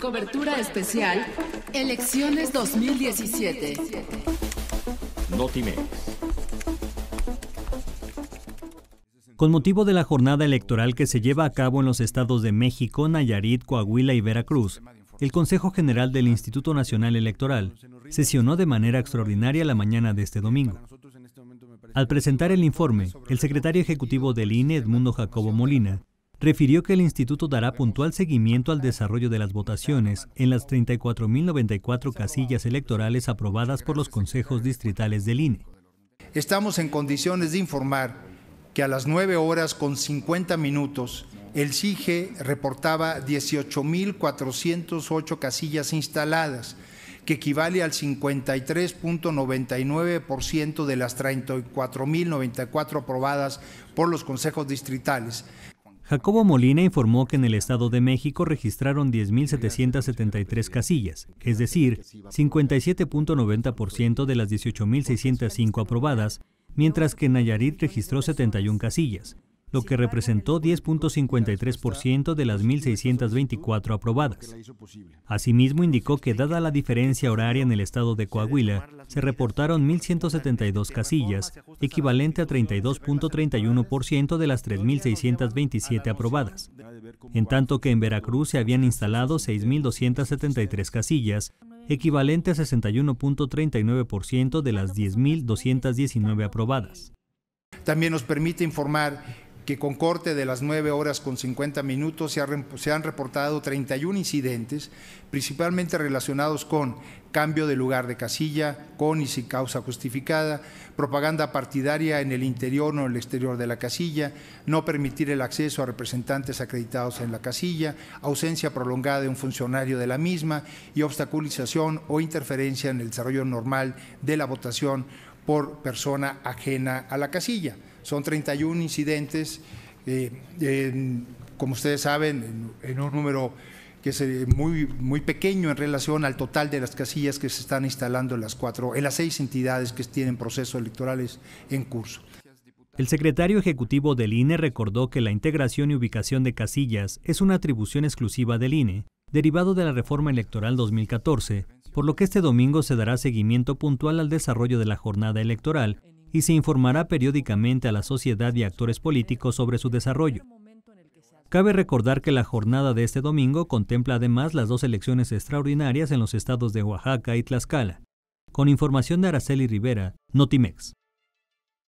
Cobertura especial Elecciones 2017. Notimex. Con motivo de la jornada electoral que se lleva a cabo en los estados de México, Nayarit, Coahuila y Veracruz, el Consejo General del Instituto Nacional Electoral sesionó de manera extraordinaria la mañana de este domingo. Al presentar el informe, el secretario ejecutivo del INE, Edmundo Jacobo Molina, refirió que el instituto dará puntual seguimiento al desarrollo de las votaciones en las 34.094 casillas electorales aprobadas por los consejos distritales del INE. Estamos en condiciones de informar que a las 9 horas con 50 minutos el CIGE reportaba 18.408 casillas instaladas, que equivale al 53.99% de las 34.094 aprobadas por los consejos distritales. Jacobo Molina informó que en el Estado de México registraron 10.773 casillas, es decir, 57.90% de las 18.605 aprobadas, mientras que Nayarit registró 71 casillas, lo que representó 10.53% de las 1.624 aprobadas. Asimismo, indicó que dada la diferencia horaria en el estado de Coahuila, se reportaron 1.172 casillas, equivalente a 32.31% de las 3.627 aprobadas, en tanto que en Veracruz se habían instalado 6.273 casillas, equivalente a 61.39% de las 10.219 aprobadas. También nos permite informar que con corte de las 9 horas con 50 minutos se, han reportado 31 incidentes, principalmente relacionados con cambio de lugar de casilla, con y sin causa justificada, propaganda partidaria en el interior o en el exterior de la casilla, no permitir el acceso a representantes acreditados en la casilla, ausencia prolongada de un funcionario de la misma y obstaculización o interferencia en el desarrollo normal de la votación por persona ajena a la casilla. Son 31 incidentes, eh, como ustedes saben, en, un número que es eh, muy, muy pequeño en relación al total de las casillas que se están instalando en las cuatro, en las seis entidades que tienen procesos electorales en curso. El secretario ejecutivo del INE recordó que la integración y ubicación de casillas es una atribución exclusiva del INE, derivado de la reforma electoral 2014, por lo que este domingo se dará seguimiento puntual al desarrollo de la jornada electoral y se informará periódicamente a la sociedad y actores políticos sobre su desarrollo. Cabe recordar que la jornada de este domingo contempla además las dos elecciones extraordinarias en los estados de Oaxaca y Tlaxcala. Con información de Araceli Rivera, Notimex.